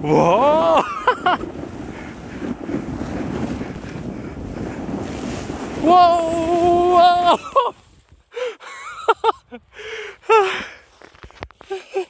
Whoa! whoa! whoa!